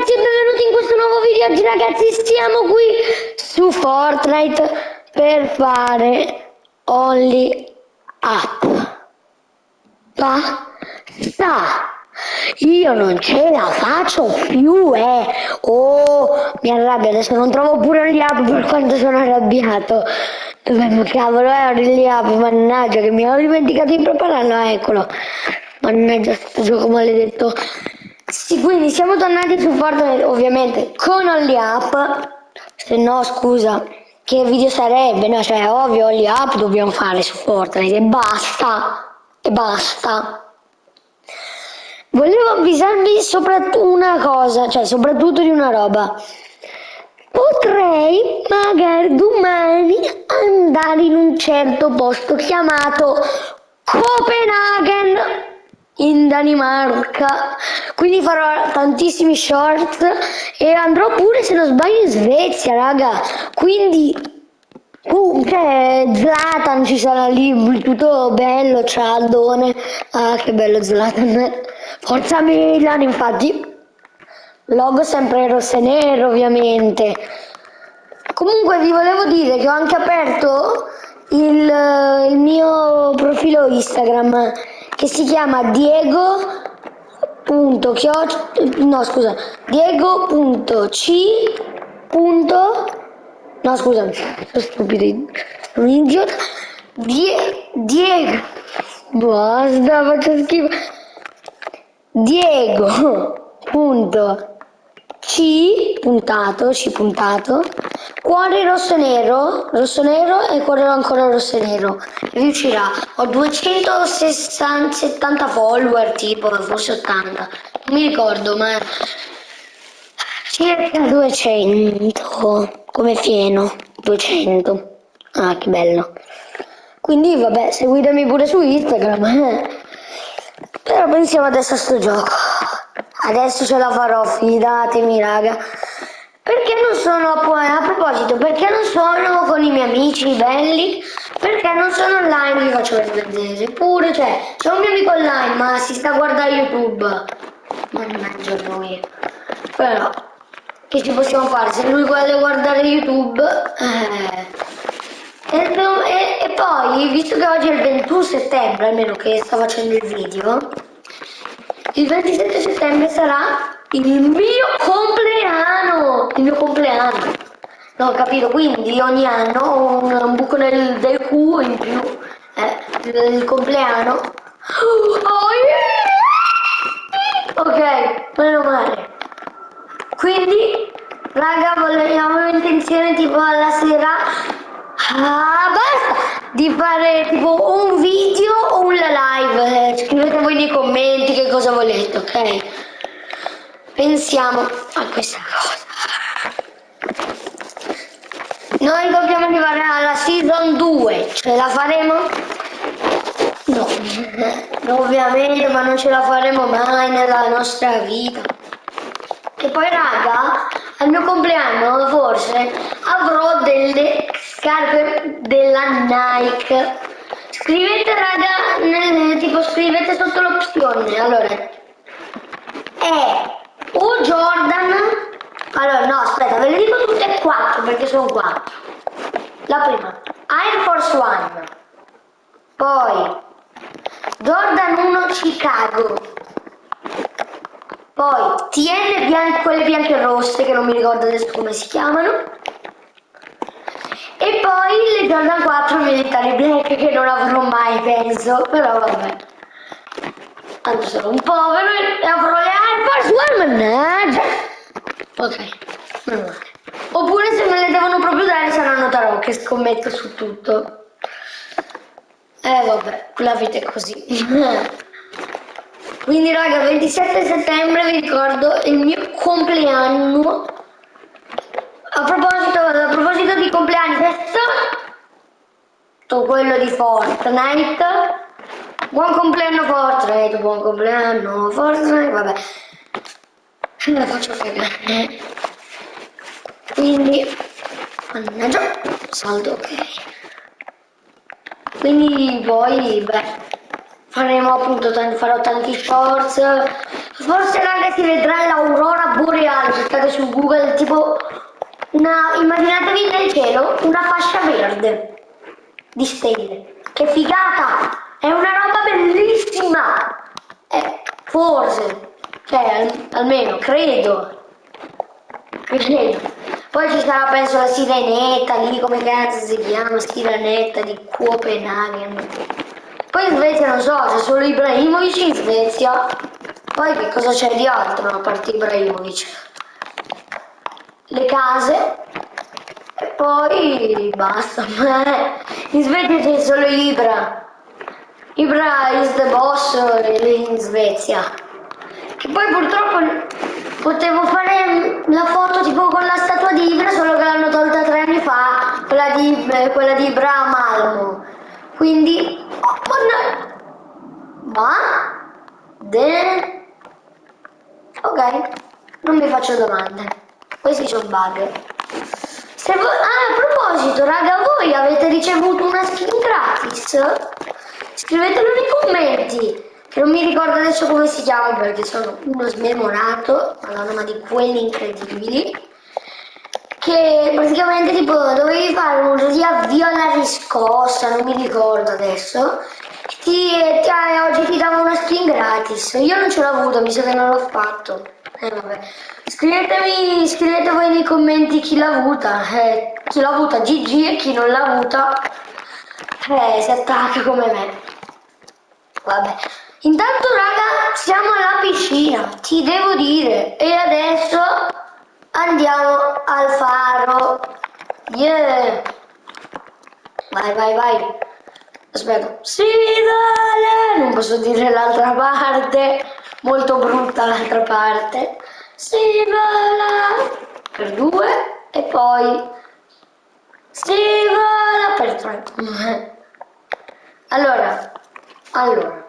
ragazzi e benvenuti in questo nuovo video. Oggi ragazzi siamo qui su Fortnite per fare Only Up. Basta io non ce la faccio più eh. Oh mi arrabbio. Adesso non trovo pure Only Up per quanto sono arrabbiato. Dove cavolo è Only Up? Mannaggia che mi ero dimenticato di prepararlo. Eccolo. Mannaggia sto gioco maledetto sì, quindi siamo tornati su Fortnite ovviamente con Only Up. Se no, scusa, che video sarebbe? No, cioè, ovvio, Only Up dobbiamo fare su Fortnite e basta. E basta. Volevo avvisarvi soprattutto una cosa, cioè soprattutto di una roba. Potrei magari domani andare in un certo posto chiamato Copenaghen in Danimarca. Quindi farò tantissimi short e andrò pure se non sbaglio in Svezia, raga. Quindi Uh, cioè, Zlatan ci sarà lì, tutto bello, cialdone. Ah, che bello Zlatan. Forza Milan, infatti. Logo sempre rosso e nero, ovviamente. Comunque vi volevo dire che ho anche aperto il, il mio profilo Instagram che si chiama Diego punto no scusa Diego.c punto no scusa sono stupido sono un idiota. Die, Diego basta faccio schifo Diego punto C puntato C puntato Cuore rosso nero, rosso nero e cuore ancora rosso nero. Riuscirà. Ho 270 follower, tipo, forse 80. Non mi ricordo, ma circa 200 come fieno. 200. Ah, che bello. Quindi, vabbè, seguitemi pure su Instagram. Eh. Però pensiamo adesso a sto gioco. Adesso ce la farò, fidatemi, raga. Perché non sono, a proposito, perché non sono con i miei amici belli? Perché non sono online, vi faccio vedere. Eppure, cioè, c'è un mio amico online, ma si sta a guardare YouTube. Mannaggia noi. Però, che ci possiamo fare? Se lui vuole guardare YouTube... Eh... E, e, e, poi, visto che oggi è il 21 settembre, almeno che sto facendo il video, il 27 settembre sarà il mio compleanno! Il mio compleanno! No, capito, quindi ogni anno ho un, un buco nel, del culo in più. Eh, il, compleanno. Oh, yeah! Ok, meno male. Quindi, raga, vogliamo intenzione tipo alla sera. Ah, basta! Di fare tipo un video o una live. Eh, scrivete voi nei commenti che cosa volete, ok? pensiamo a questa cosa. Noi dobbiamo arrivare alla season 2, ce la faremo? No, ovviamente, ma non ce la faremo mai nella nostra vita. E poi raga, al mio compleanno forse avrò delle scarpe della Nike. Scrivete raga, nel, tipo scrivete sotto l'opzione, allora, è o Jordan allora no aspetta ve le dico tutte e quattro perché sono quattro. La prima Air Force One. Poi Jordan 1 Chicago. Poi TN bianche, quelle bianche e rosse che non mi ricordo adesso come si chiamano e poi le Jordan 4 militari black che non avrò mai penso però vabbè tanto sono un povero e avrò le Force One, mannaggia. Ok. Oppure se me le devono proprio dare saranno tarocche, scommetto su tutto. Eh vabbè, la vita è così. Quindi raga, 27 settembre vi ricordo il mio compleanno. A proposito, a proposito di compleanni, questo quello di Fortnite. Buon compleanno Fortnite, buon compleanno Fortnite, vabbè. Me la faccio cagare quindi mannaggia saldo ok. Quindi poi beh faremo appunto farò tanti shorts. Forse raga si vedrà l'aurora boreale cercate su Google tipo una, immaginatevi nel cielo una fascia verde di stelle. Che figata! È una roba bellissima! Eh, forse, cioè al, almeno credo. Credo. Poi ci sarà penso la sirenetta lì, come cazzo si chiama, sirenetta di Copenaghen. Poi in Svezia non so, c'è solo Ibrahimovic in Svezia. Poi che cosa c'è di altro a parte Ibrahimovic? Le case e poi basta. in Svezia c'è solo Ibra. Ibra is the boss in Svezia. Che poi purtroppo potevo fare la foto tipo con la statua di Ibra, solo che l'hanno tolta tre anni fa, quella di, quella di Ibra a Malmo. Quindi... Oh, ma? De... Ok, non mi faccio domande. Questi sono bug. Se voi... Ah, a proposito, raga, voi avete ricevuto una skin gratis? Scrivetelo nei commenti. Che non mi ricordo adesso come si chiama perché sono uno smemorato, madonna ma di quelli incredibili. Che praticamente tipo dovevi fare un riavvio alla riscossa, non mi ricordo adesso. Ti, ti, oggi ti davo una skin gratis. Io non ce l'ho avuta, mi sa che non l'ho fatto. Eh. Scrivetemi, scrivete voi nei commenti chi l'ha avuta. Eh, chi l'ha avuta GG e chi non l'ha avuta eh, si attacca come me. Vabbè. Intanto raga siamo alla piscina, ti devo dire. E adesso andiamo al faro. Yeah. Vai, vai, vai. Aspetta. Si vale! Non posso dire l'altra parte. Molto brutta l'altra parte. Si vola per due e poi si vola per tre. Allora, allora,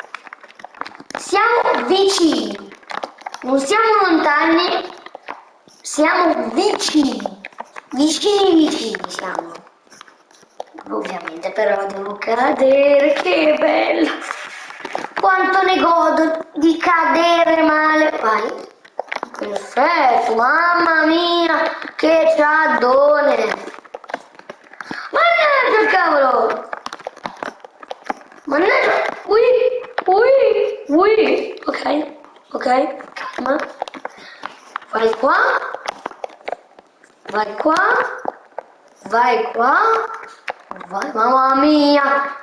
siamo vicini, non siamo lontani, siamo vicini, vicini vicini siamo. Ovviamente però devo cadere, che bello! Quanto ne godo di cadere male. Vai. Perfetto, mamma mia, che ciaddone! Mannaggia cavolo! Mannaggia! Ui, ui, ui! Ok, ok, calma. Vai qua. Vai qua. Vai qua. Vai, mamma mia!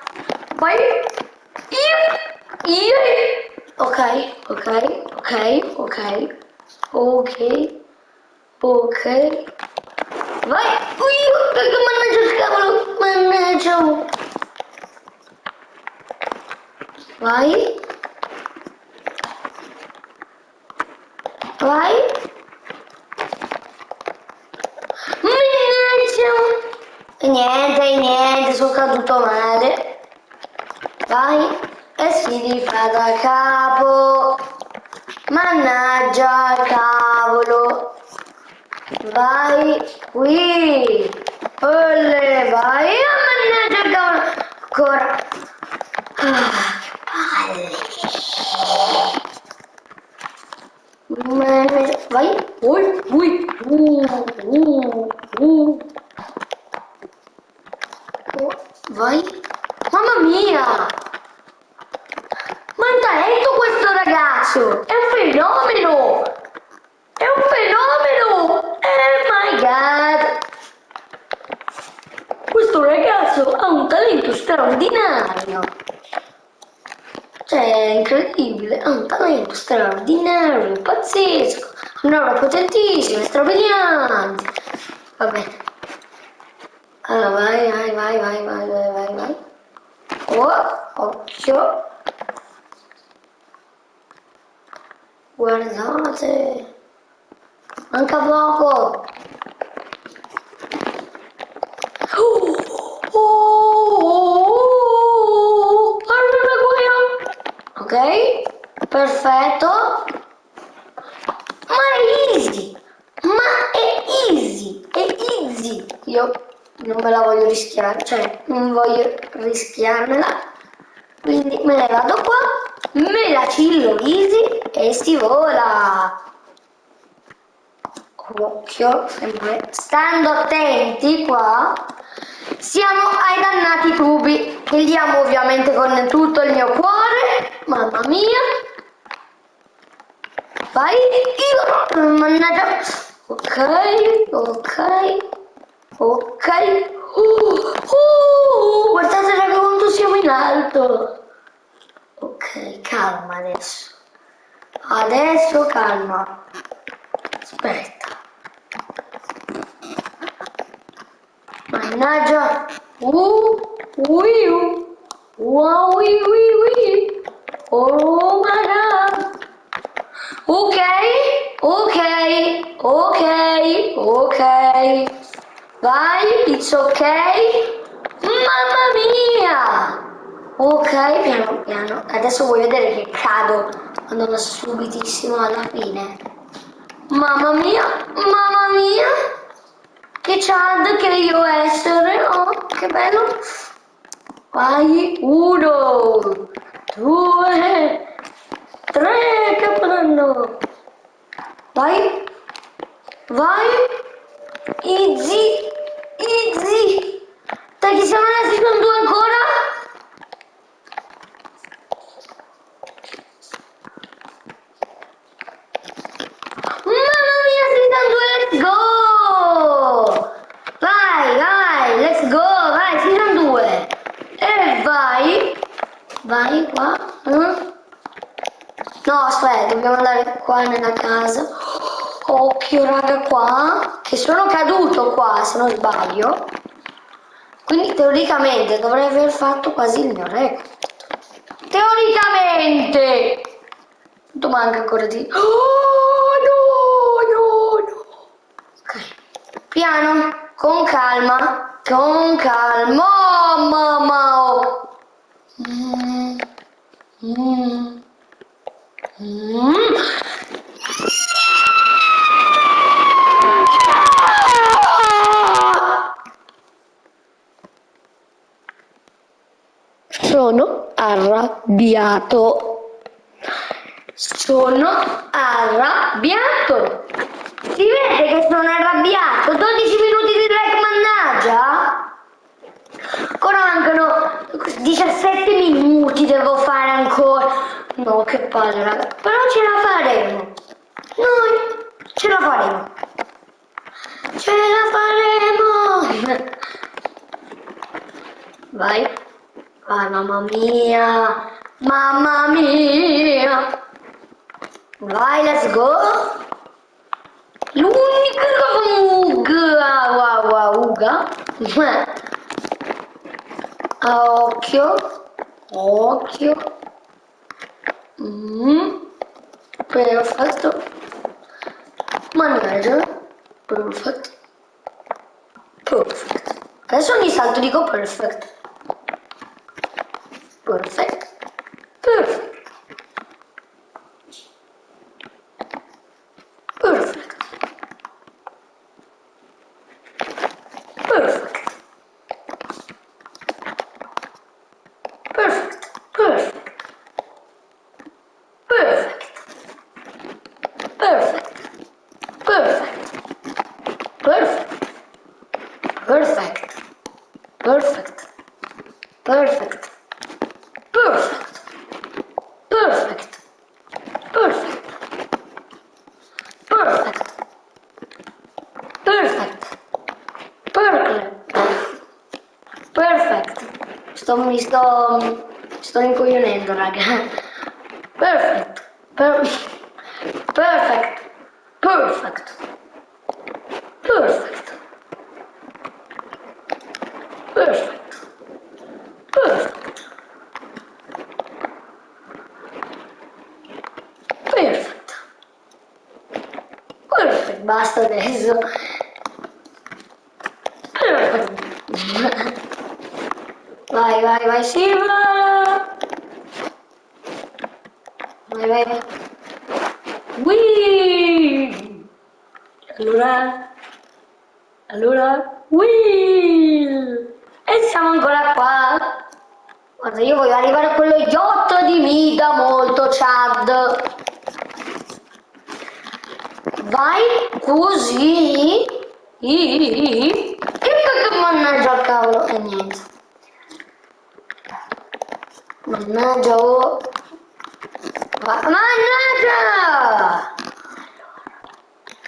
Vai! E. Ok, ok, ok, ok. Ok. Ok. Vai! Ui, pega o manager, cabra! Manager! Vai! Vai! Manager! Inheda, inheda, socado tomada. Vai! E si rifà da capo. Mannaggia cavolo! Vai qui! Olle, vai! Oh, mannaggia cavolo! Ancora! Ah, palle! Vai! Ui, ui! Uh, uh, uh. Oh, vai! Mamma mia! Ma è un talento questo ragazzo! È un fenomeno! È un fenomeno! Oh my god! Questo ragazzo ha un talento straordinario! Cioè, è incredibile, ha un talento straordinario, pazzesco, un'aura potentissima, strabiliante. Vabbè. Allora, vai, vai, vai, vai, vai, vai, vai, vai. Oh, occhio. Guardate. Manca poco. Oh, oh, oh, ok, perfetto. Ma è easy. Ma è easy. È easy. Io non me la voglio rischiare, cioè non voglio rischiarmela. Quindi me ne vado qua me la cillo easy e si vola occhio, sempre stando attenti qua, siamo ai dannati tubi, che li amo ovviamente con tutto il mio cuore, mamma mia. Vai, io, mannaggia, ok, ok, ok. Uh, uh, guardate raga quanto siamo in alto. Ok, calma adesso. Adesso calma. Aspetta. Mannaggia. Uh, ui, uh. Wow, ui, ui, ui. Oh my god. Ok, ok, ok, ok. Vai, it's ok. Mamma mia. Ok, piano piano. Adesso vuoi vedere che cado. Andando subitissimo alla fine. Mamma mia, mamma mia. Che Chad che io essere. Oh, che bello. Vai, uno, due, tre, che prendo. Vai, vai. Easy, easy. Dai che siamo nella season 2 ancora? Mamma mia, season 2, let's go! Vai, vai, let's go, vai, season 2. E vai, vai qua. eh? No, aspetta, dobbiamo andare qua nella casa. Occhio, raga, qua. Che sono caduto qua, se non sbaglio. Quindi teoricamente dovrei aver fatto quasi il mio record. Teoricamente! Quanto manca ancora di... Oh, no, no, no. Ok. Piano, con calma, con calma. Oh, mamma. oh. Mm. Mm. Mm. Arrabbiato. Sono arrabbiato. Si vede che sono arrabbiato. 12 minuti di like, mannaggia. Ancora mancano 17 minuti, devo fare ancora. No, che palle, raga. Però ce la faremo. Noi ce la faremo. Ce la faremo. Vai. Vai, mamma mia. Mamma mia. Vai, let's go. L'unica uga, uga, uga. Occhio. Occhio. Mm. Perfetto. Mannaggia. Perfetto. Perfetto. Adesso ogni salto dico perfect. Perfect. Look, Sto, mi sto, sto incoglionendo, raga. Perfect. Per-. Perfect. Perfect. Perfect. Perfect. Perfect. Perfect. Basta adesso. Perfect. Vai, vai, vai, Silva. Vai, vai, vai. Whee! Allora, allora, whee! E siamo ancora qua. Guarda, io voglio arrivare a quello yacht di vita molto Chad. vai così. E che mannaggia il cavolo e niente. Mannaggia oh. Mannaggia!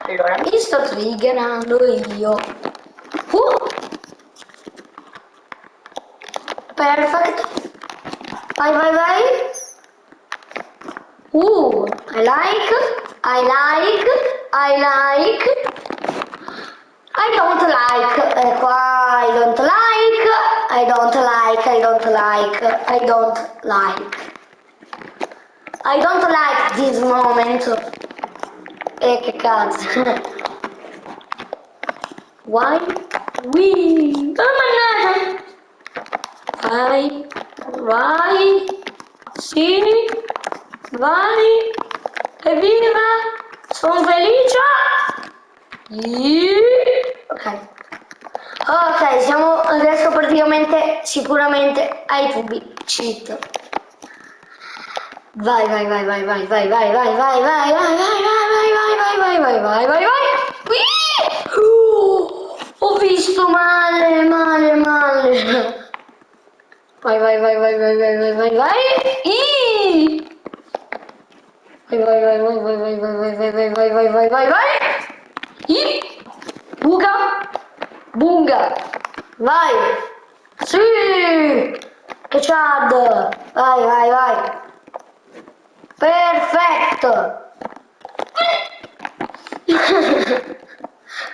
Allora mi sto triggerando io. Uh. Perfect. Vai vai vai. Uh, I like, I like, I like. I don't like, e qua I don't like, I don't like, I don't like, I don't like. I don't like this moment. E che cazzo. Why? We. Oh mannaggia. Vai, vai, sì, vai, sono felice. Ok. Ok, siamo adesso praticamente sicuramente ai tubi cheat. Vai, vai, vai, vai, vai, vai, vai, vai, vai, vai, vai, vai, vai, vai, vai, vai, vai, vai, vai, vai. Ho visto male, male, male. Vai, vai, vai, vai, vai, vai, vai, vai, vai. Vai, vai, vai, vai, vai, vai, vai, vai, vai, vai, vai, vai, vai, vai. Ih! Buga! Bunga! Vai! Sì! Che Chad! Vai, vai, vai! Perfetto!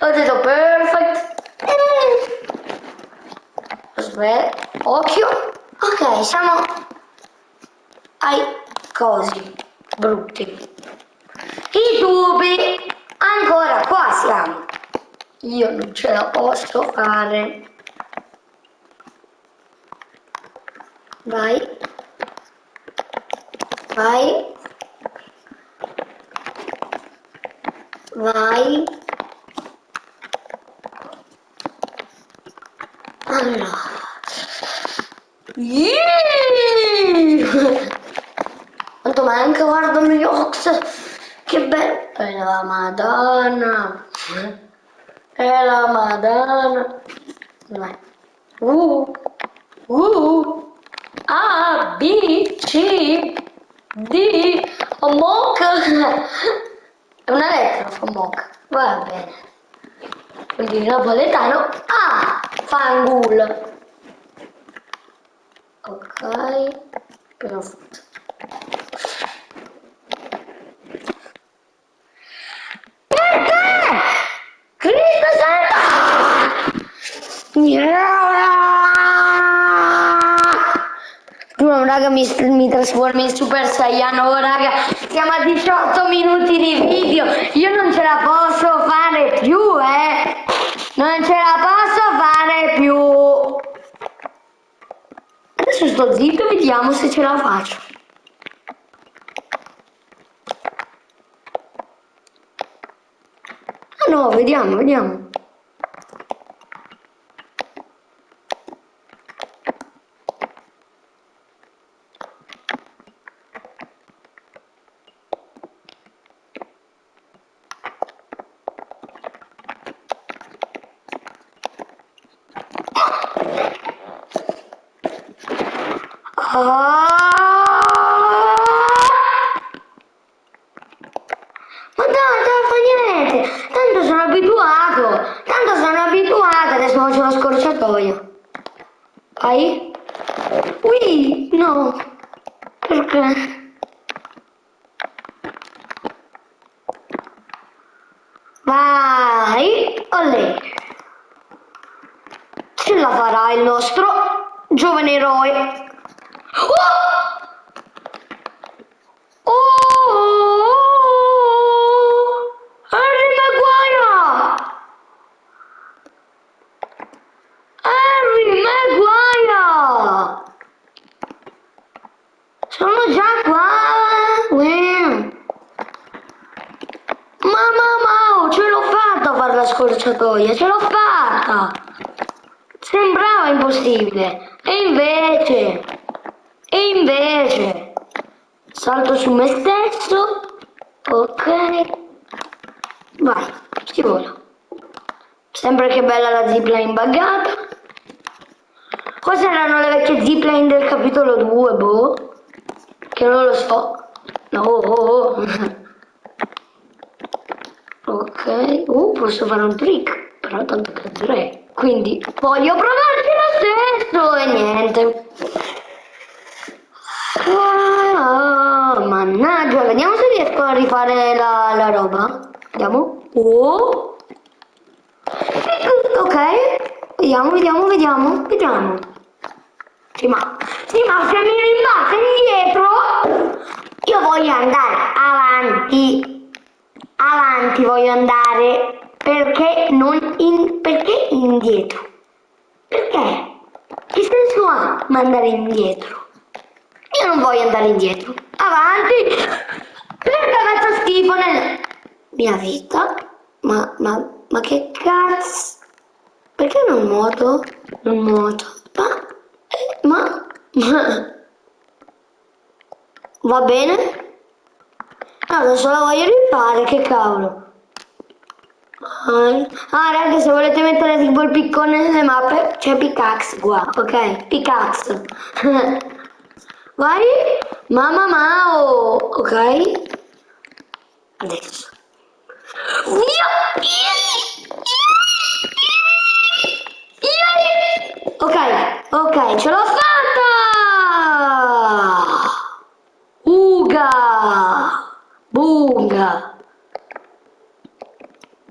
Ho detto perfect! Aspetta, occhio! Ok, siamo ai cosi brutti. I tubi, ancora qua siamo. Io non ce la posso fare. Vai. Vai. Vai. Allora. Quanto manca, guarda gli ox. Che bello. È la madonna. È la madonna. Vai. U. U. A. B. C. D. Amok. È una lettera, Amok. Va bene. Quindi in napoletano A. Fangul. Ok, perfetto. Perché? Cristo Santo! No, raga, mi, mi trasformo in Super Saiyan. Oh, raga, siamo a 18 minuti di video. Io non ce la posso fare più, eh. Non ce la posso fare più. Adesso sto zitto e vediamo se ce la faccio. Ah no, vediamo, vediamo. Ah. Mamma Mao, ce l'ho fatta a fare la scorciatoia, ce l'ho fatta! Sembrava impossibile, e invece, e invece, salto su me stesso, ok, Vai, scivola. Sempre che bella la zipline buggata. Forse erano le vecchie zipline del capitolo 2, boh. Che non lo so. No, oh, oh, oh. Ok. Uh, posso fare un trick. Però tanto cadrei. Quindi voglio provarci lo stesso e niente. Ah, mannaggia, vediamo se riesco a rifare la, la roba. Vediamo. Oh. Ok. Vediamo, vediamo, vediamo, vediamo. Sì, ma, sì, ma se mi rimbalza indietro, io voglio andare avanti. Avanti voglio andare. Perché non in, perché indietro? Perché? Che senso ha mandare indietro? Io non voglio andare indietro. Avanti! Perché faccio schifo nella mia vita? Ma, ma, ma che cazzo? Perché non nuoto? Non nuoto. Ma, eh, ma, ma... Va bene? No, adesso la voglio rifare, che cavolo. Ah, raga, se volete mettere tipo il piccone nelle mappe, c'è pickaxe qua, ok? Pickaxe. Vai, mamma mao, ok? Adesso. Ok, ok, ce l'ho fatta! Uga! Bunga!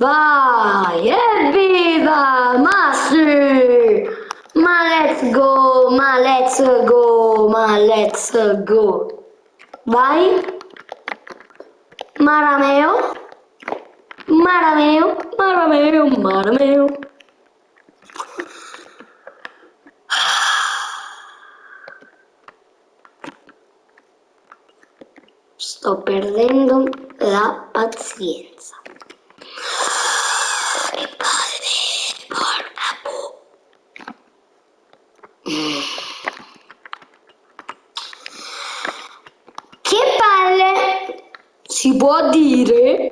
Vai, evviva! Ma sì! Ma let's go, ma let's go, ma let's go. Vai. Marameo. Marameo, marameo, marameo. Sto perdendo la pazienza. Si può dire?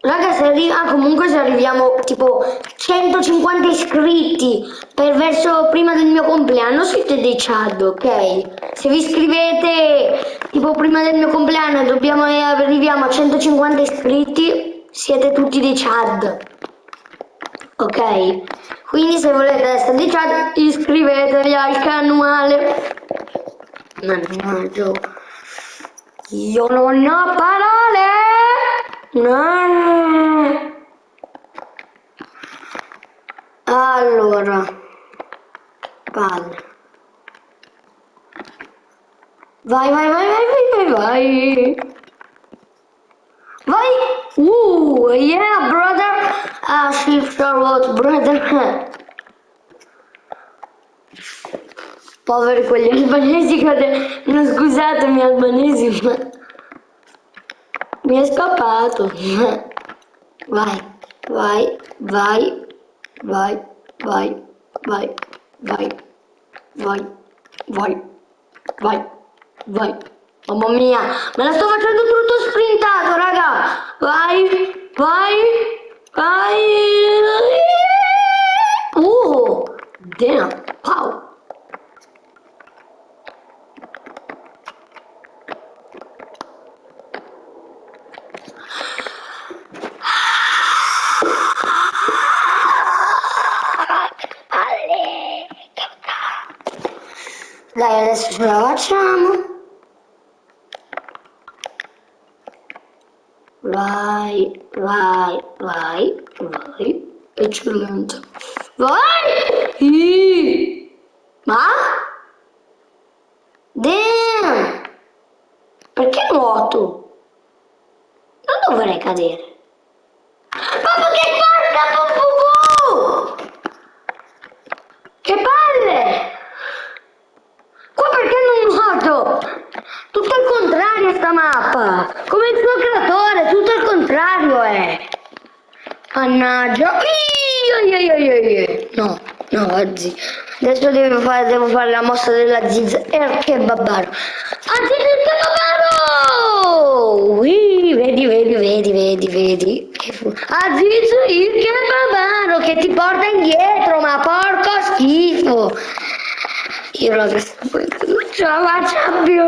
Raga se arriva comunque se arriviamo tipo 150 iscritti per verso prima del mio compleanno siete dei chad ok? Se vi iscrivete tipo prima del mio compleanno dobbiamo arriviamo a 150 iscritti siete tutti dei chad. Ok? Quindi se volete essere dei chad iscrivetevi al canale. Mannaggia io non ho parole! No. Allora, palle. Vai, vai, vai, vai, vai, vai, vai. Vai! Uh, yeah, brother! Ah, shift what, brother. Poveri quegli albanesi che... No, scusatemi albanesi, ma... Mi è scappato. Vai, vai, vai, vai, vai, vai, vai, vai, vai, vai, vai. Mamma mia, me la sto facendo tutto sprintato, raga. Vai, vai, vai. Uh, damn, wow. Galera, não te amo. Vai, vai, vai, vai. Eu te pergunto. Vai! E... Má? Damn! Por que moto? Não dou brincadeira. Mannaggia! No, no, oggi. Adesso devo fare, devo fare la mossa della ziz. E che babbaro! Anzi, che babbaro! Ui, vedi, vedi, vedi, vedi, vedi. Aziz il kebabaro che ti porta indietro, ma porco schifo. Io non ce la faccio più.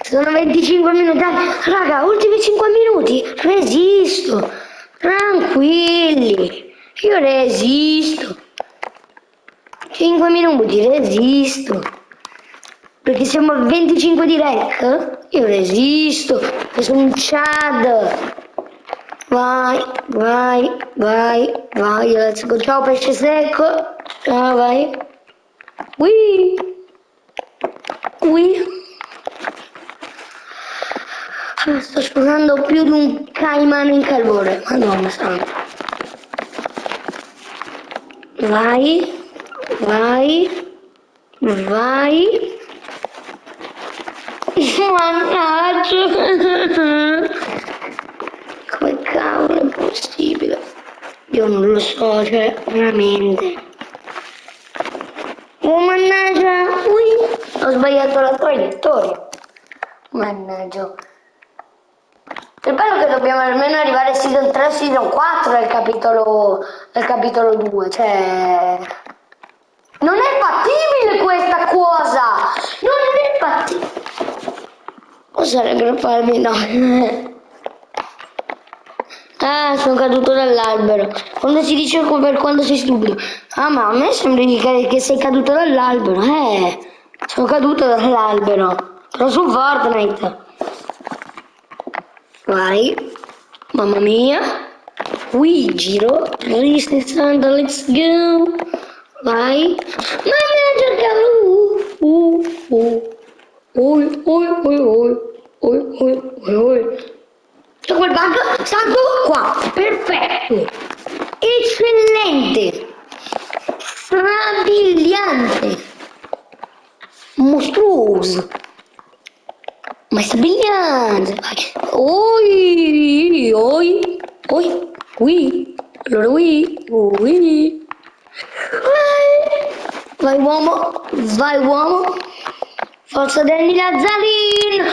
Sono 25 minuti. Raga, ultimi 5 minuti. Resisto. Tranquilli. Io resisto. 5 minuti, resisto. Perché siamo a 25 di rec. Io resisto. Io sono un Chad. Vai, vai, vai, vai, let's go. Ciao pesce secco. Ciao, vai. Ui. Ui. Sto sposando più di un caimano in calore. Madonna santa. Vai, vai, vai. Mannaggia. Come cavolo è possibile? Io non lo so, cioè, veramente. Oh mannaggia, ui, ho sbagliato la traiettoria. Mannaggia. È bello che dobbiamo almeno arrivare a season 3, season 4 del capitolo, del capitolo 2, cioè... Non è fattibile questa cosa! Non è fattibile! Oserei aggrapparmi, no. Ah, sono caduto dall'albero. Quando si dice per quando sei stupido. Ah, ma a me sembra che sei caduto dall'albero. Eh, sono caduto dall'albero. Però su Fortnite. Vai. Mamma mia. Qui giro. Risistando, let's go. Vai. Mamma cercavo. Uh, uh, uh. Oi, oi, oi, oi. Oi, oi, oi, oi. C'è quel bug? Salgo qua. Perfetto. Eccellente. Strabiliante. Mostruoso. Ma è strabiliante. Oi, oi, qui. Allora qui, qui. Vai. Uomo, vai uomo. Forza Danny Lazzarin.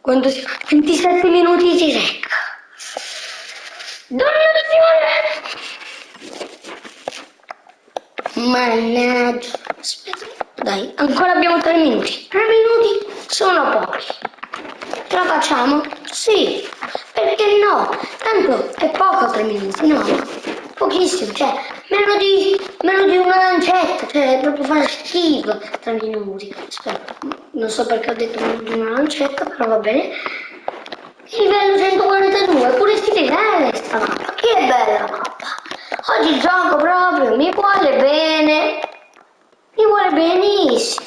Quando si... 27 minuti di rec. Dannazione! Mannaggia. Aspetta, dai, ancora abbiamo 3 minuti. 3 minuti sono pochi. Ce la facciamo? Sì. Perché no? Tanto è poco 3 minuti, no? Pochissimo, cioè, meno di, meno di una lancetta, cioè, proprio fa schifo 3 minuti. Aspetta, non so perché ho detto meno di una lancetta, però va bene. Livello 142, pure si bella sta mappa, che bella mappa. Oggi gioco proprio, mi vuole bene, mi vuole benissimo.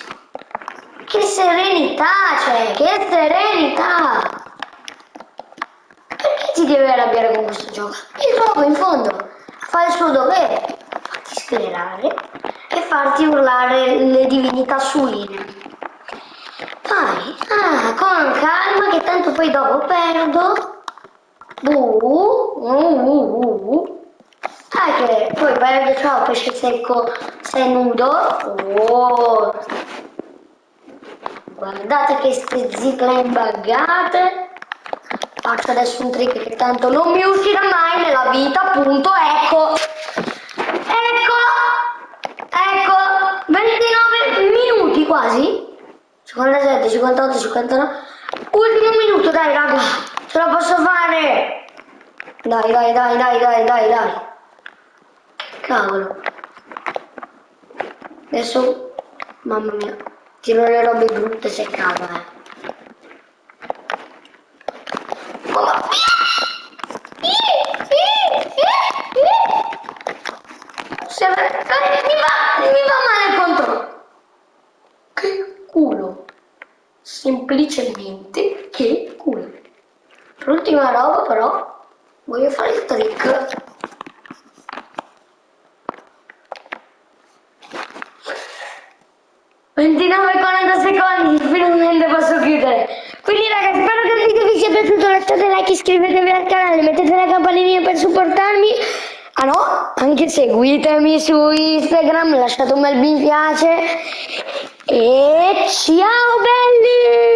Che serenità, cioè, che serenità. Perché ti devi arrabbiare con questo gioco? Il gioco in fondo fa il suo dovere, farti sclerare e farti urlare le divinità suine. Vai, ah, con calma che tanto poi dopo perdo. Buh, uh, uh, uh. Ah, che poi perdo, ciao pesce secco, sei nudo. Oh. Guardate che ste zipline buggate. Faccio adesso un trick che tanto non mi uscirà mai nella vita, appunto, ecco. Ecco, ecco, 29 minuti quasi. 57, 58, 59. Ultimo minuto, dai raga, ce la posso fare. Dai, dai, dai, dai, dai, dai, dai. Cavolo. Adesso, mamma mia, tiro le robe brutte se cado, eh. Se, mi va, mi va male il controllo. Che culo. Semplicemente che culo. L'ultima roba però, voglio fare il trick. Ventinove e 40 secondi, finalmente posso chiudere. Quindi ragazzi, spero che il video vi sia piaciuto, lasciate like, iscrivetevi al canale, mettete la campanellina per supportarmi Ah no, anche seguitemi su Instagram, lasciate un bel mi piace e ciao belli!